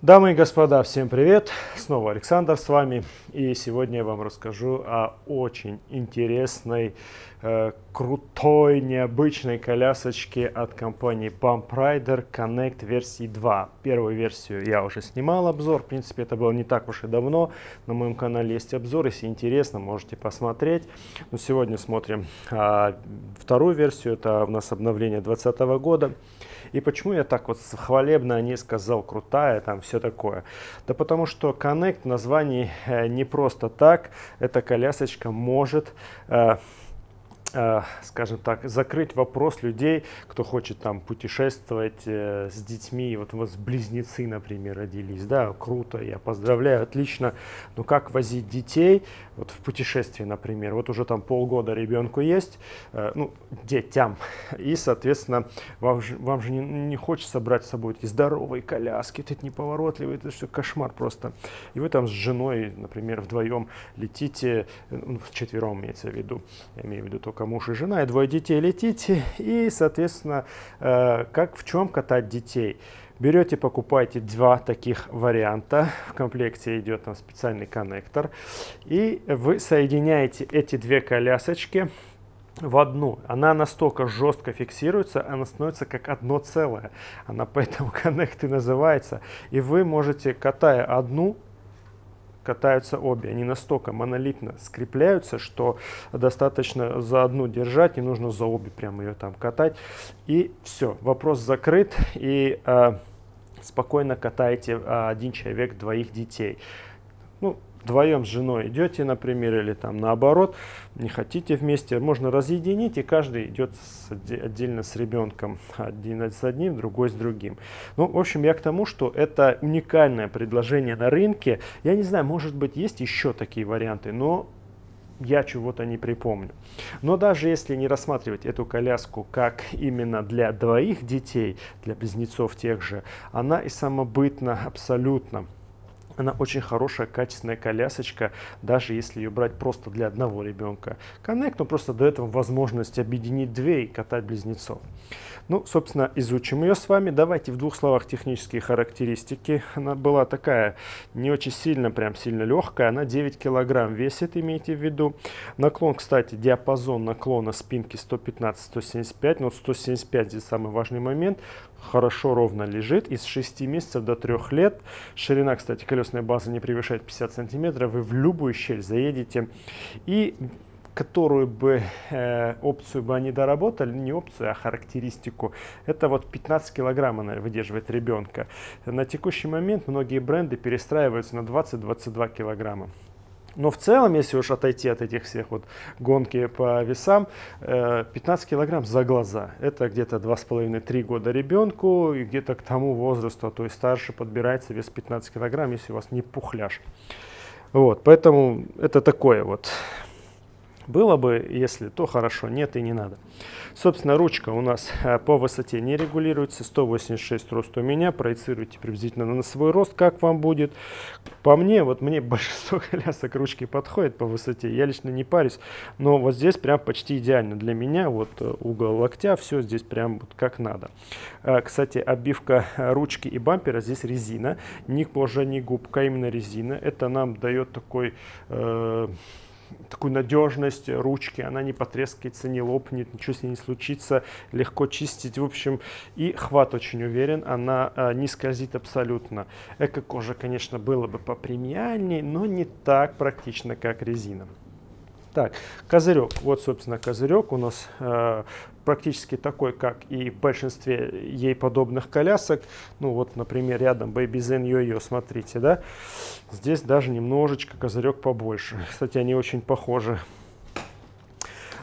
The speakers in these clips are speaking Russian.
Дамы и господа, всем привет! Снова Александр с вами. И сегодня я вам расскажу о очень интересной, э, крутой, необычной колясочке от компании Pump Rider Connect версии 2. Первую версию я уже снимал обзор. В принципе, это было не так уж и давно. На моем канале есть обзор. Если интересно, можете посмотреть. Но сегодня смотрим э, вторую версию. Это у нас обновление 2020 года. И почему я так вот хвалебно о ней сказал, крутая, там все такое? Да потому что Connect название э, не просто так. Эта колясочка может э, скажем так, закрыть вопрос людей, кто хочет там путешествовать э, с детьми. Вот у вас близнецы, например, родились, да, круто, я поздравляю, отлично. Но как возить детей вот в путешествии, например? Вот уже там полгода ребенку есть, э, ну, детям, и, соответственно, вам же, вам же не, не хочется брать с собой эти здоровые коляски, это неповоротливые, это все кошмар просто. И вы там с женой, например, вдвоем летите, ну, вчетвером имеется в виду, я имею в виду только только муж и жена, и двое детей летите, и, соответственно, э, как в чем катать детей. Берете, покупаете два таких варианта. В комплекте идет там специальный коннектор. И вы соединяете эти две колясочки в одну. Она настолько жестко фиксируется, она становится как одно целое. Она поэтому коннект и называется. И вы можете, катая одну, катаются обе. Они настолько монолитно скрепляются, что достаточно за одну держать, не нужно за обе прямо ее там катать. И все, вопрос закрыт. И э, спокойно катаете э, один человек двоих детей. Ну, вдвоем с женой идете, например, или там наоборот, не хотите вместе, можно разъединить, и каждый идет с, отдельно с ребенком, один с одним, другой с другим. Ну, в общем, я к тому, что это уникальное предложение на рынке. Я не знаю, может быть, есть еще такие варианты, но я чего-то не припомню. Но даже если не рассматривать эту коляску как именно для двоих детей, для близнецов тех же, она и самобытна абсолютно. Она очень хорошая, качественная колясочка, даже если ее брать просто для одного ребенка. Connect ну, просто дает вам возможность объединить две и катать близнецов. Ну, собственно, изучим ее с вами. Давайте в двух словах технические характеристики. Она была такая не очень сильно, прям сильно легкая. Она 9 килограмм весит, имейте в виду. Наклон, кстати, диапазон наклона спинки 115-175. Но вот 175 здесь самый важный момент хорошо ровно лежит из 6 месяцев до 3 лет. Ширина, кстати, колесной базы не превышает 50 сантиметров. Вы в любую щель заедете. И которую бы э, опцию бы они доработали, не опцию, а характеристику, это вот 15 килограмм она выдерживает ребенка. На текущий момент многие бренды перестраиваются на 20-22 килограмма. Но в целом, если уж отойти от этих всех вот гонки по весам, 15 э, килограмм за глаза. Это где-то 2,5-3 года ребенку, и где-то к тому возрасту, а то и старше подбирается вес 15 килограмм, если у вас не пухляж. Вот, поэтому это такое вот было бы, если, то хорошо, нет и не надо. Собственно, ручка у нас э, по высоте не регулируется. 186 рост у меня. Проецируйте приблизительно на свой рост, как вам будет. По мне, вот мне большинство колясок ручки подходит по высоте. Я лично не парюсь. Но вот здесь прям почти идеально для меня. Вот э, угол локтя, все здесь прям вот как надо. Э, кстати, обивка ручки и бампера здесь резина. Ни кожа, ни губка, именно резина. Это нам дает такой... Э такую надежность ручки, она не потрескается, не лопнет, ничего с ней не случится, легко чистить, в общем, и хват очень уверен, она а, не скользит абсолютно. Эко-кожа, конечно, было бы попремиальней, но не так практично, как резина. Так, козырек. Вот, собственно, козырек у нас э, практически такой, как и в большинстве ей подобных колясок. Ну вот, например, рядом Baby Zen Yo-Yo, смотрите, да? Здесь даже немножечко козырек побольше. Кстати, они очень похожи.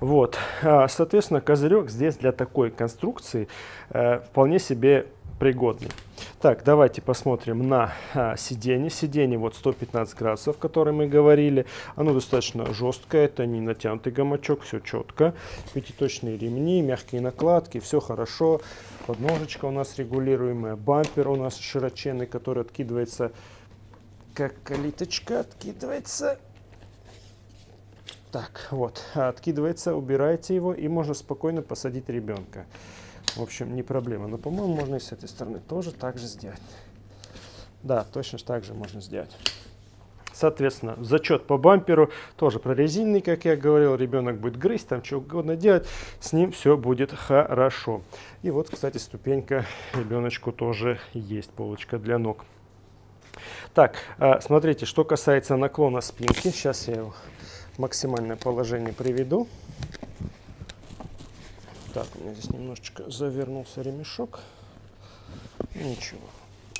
Вот, а, соответственно, козырек здесь для такой конструкции э, вполне себе пригодный. Так, давайте посмотрим на а, сиденье. Сиденье вот 115 градусов, о котором мы говорили. Оно достаточно жесткое, это не натянутый гамачок, все четко. Пятиточные ремни, мягкие накладки, все хорошо. Подножечка у нас регулируемая. Бампер у нас широченный, который откидывается, как калиточка откидывается. Так, вот, откидывается, убираете его и можно спокойно посадить ребенка. В общем, не проблема. Но, по-моему, можно и с этой стороны тоже так же сделать. Да, точно так же можно сделать. Соответственно, зачет по бамперу тоже прорезиненный, как я говорил. Ребенок будет грызть, там что угодно делать. С ним все будет хорошо. И вот, кстати, ступенька ребеночку тоже есть, полочка для ног. Так, а, смотрите, что касается наклона спинки. Сейчас я его максимальное положение приведу. Так, у меня здесь немножечко завернулся ремешок. Ничего.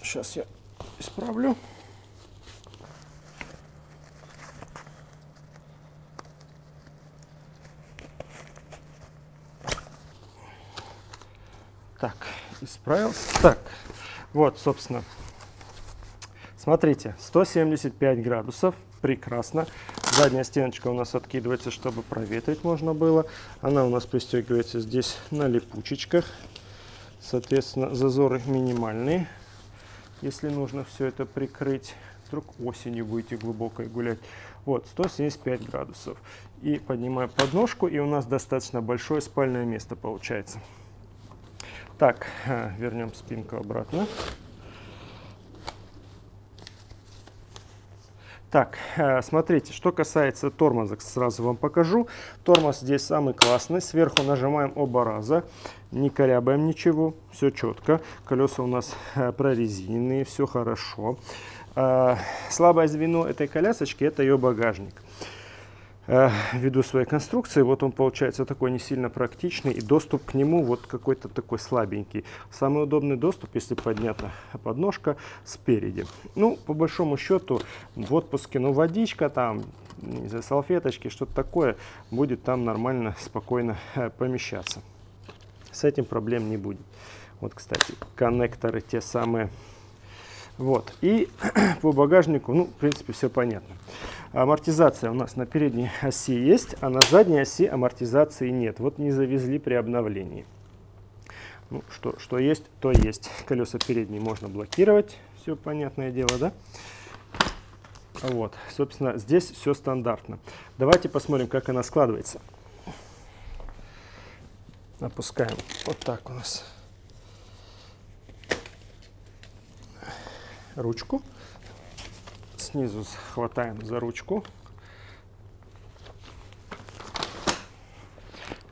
Сейчас я исправлю. Так, исправился. Так, вот, собственно, смотрите, 175 градусов, прекрасно. Задняя стеночка у нас откидывается, чтобы проветрить можно было. Она у нас пристегивается здесь на липучечках. Соответственно, зазоры минимальные, если нужно все это прикрыть. Вдруг осенью будете глубокой гулять. Вот, 175 градусов. И поднимаю подножку, и у нас достаточно большое спальное место получается. Так, э, вернем спинку обратно. Так, э, смотрите, что касается тормоза, сразу вам покажу. Тормоз здесь самый классный. Сверху нажимаем оба раза, не корябаем ничего, все четко. Колеса у нас э, прорезиненные, все хорошо. Слабое звено этой колясочки – это ее багажник. Э, ввиду своей конструкции, вот он получается такой не сильно практичный, и доступ к нему вот какой-то такой слабенький. Самый удобный доступ, если поднята подножка спереди. Ну, по большому счету, в отпуске, ну, водичка там, не знаю, салфеточки, что-то такое, будет там нормально, спокойно э, помещаться. С этим проблем не будет. Вот, кстати, коннекторы те самые. Вот, и по багажнику, ну, в принципе, все понятно. Амортизация у нас на передней оси есть, а на задней оси амортизации нет. Вот не завезли при обновлении. Ну, что, что есть, то есть. Колеса передние можно блокировать, все понятное дело, да? Вот, собственно, здесь все стандартно. Давайте посмотрим, как она складывается. Опускаем вот так у нас ручку снизу хватаем за ручку.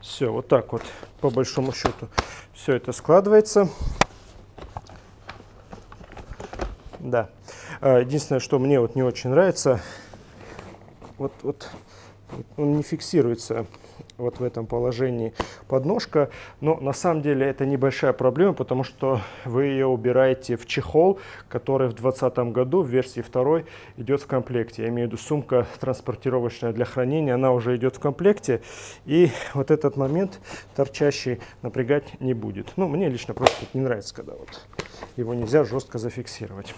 Все, вот так вот, по большому счету, все это складывается. Да. А, единственное, что мне вот не очень нравится, вот, вот он не фиксируется вот в этом положении подножка. Но на самом деле это небольшая проблема, потому что вы ее убираете в чехол, который в 2020 году в версии 2 идет в комплекте. Я имею в виду сумка транспортировочная для хранения, она уже идет в комплекте. И вот этот момент торчащий напрягать не будет. Ну, мне лично просто не нравится, когда вот его нельзя жестко зафиксировать.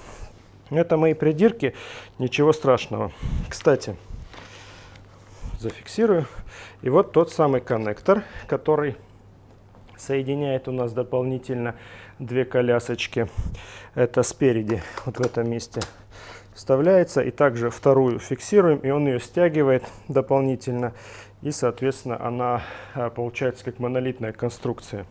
Это мои придирки, ничего страшного. Кстати, зафиксирую. И вот тот самый коннектор, который соединяет у нас дополнительно две колясочки. Это спереди, вот в этом месте вставляется. И также вторую фиксируем, и он ее стягивает дополнительно. И, соответственно, она а, получается как монолитная конструкция.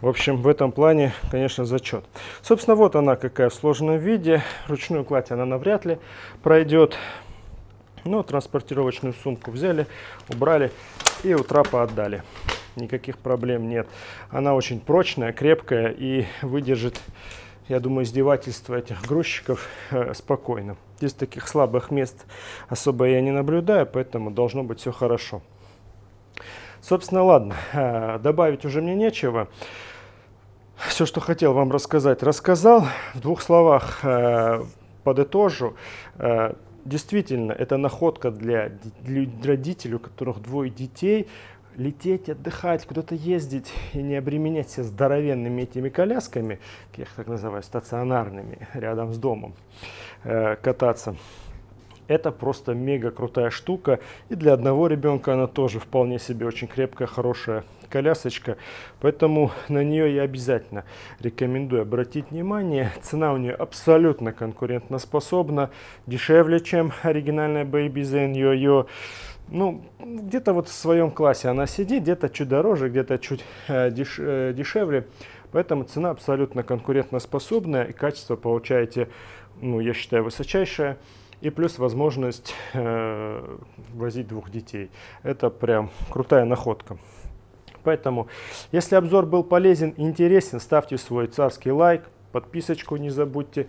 В общем, в этом плане, конечно, зачет. Собственно, вот она какая в сложенном виде. Ручную кладь она навряд ли пройдет. Но транспортировочную сумку взяли, убрали и у трапа отдали. Никаких проблем нет. Она очень прочная, крепкая и выдержит, я думаю, издевательство этих грузчиков э, спокойно. Здесь таких слабых мест особо я не наблюдаю, поэтому должно быть все хорошо. Собственно, ладно, э, добавить уже мне нечего. Все, что хотел вам рассказать, рассказал. В двух словах э, подытожу. Действительно, это находка для, для родителей, у которых двое детей, лететь, отдыхать, куда-то ездить и не обременять себя здоровенными этими колясками, я их так называю, стационарными, рядом с домом, э, кататься. Это просто мега крутая штука. И для одного ребенка она тоже вполне себе очень крепкая, хорошая колясочка. Поэтому на нее я обязательно рекомендую обратить внимание. Цена у нее абсолютно конкурентоспособна. Дешевле, чем оригинальная Baby Zen Yo-Yo. Ну, где-то вот в своем классе она сидит, где-то чуть дороже, где-то чуть э, деш, э, дешевле. Поэтому цена абсолютно конкурентоспособная и качество получаете ну, я считаю, высочайшая. И плюс возможность э, возить двух детей. Это прям крутая находка. Поэтому, если обзор был полезен и интересен, ставьте свой царский лайк, подписочку не забудьте,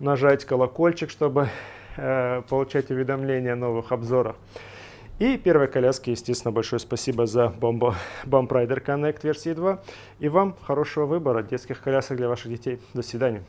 нажать колокольчик, чтобы э, получать уведомления о новых обзорах. И первой коляске, естественно, большое спасибо за Bump Rider Connect версии 2. И вам хорошего выбора детских колясок для ваших детей. До свидания.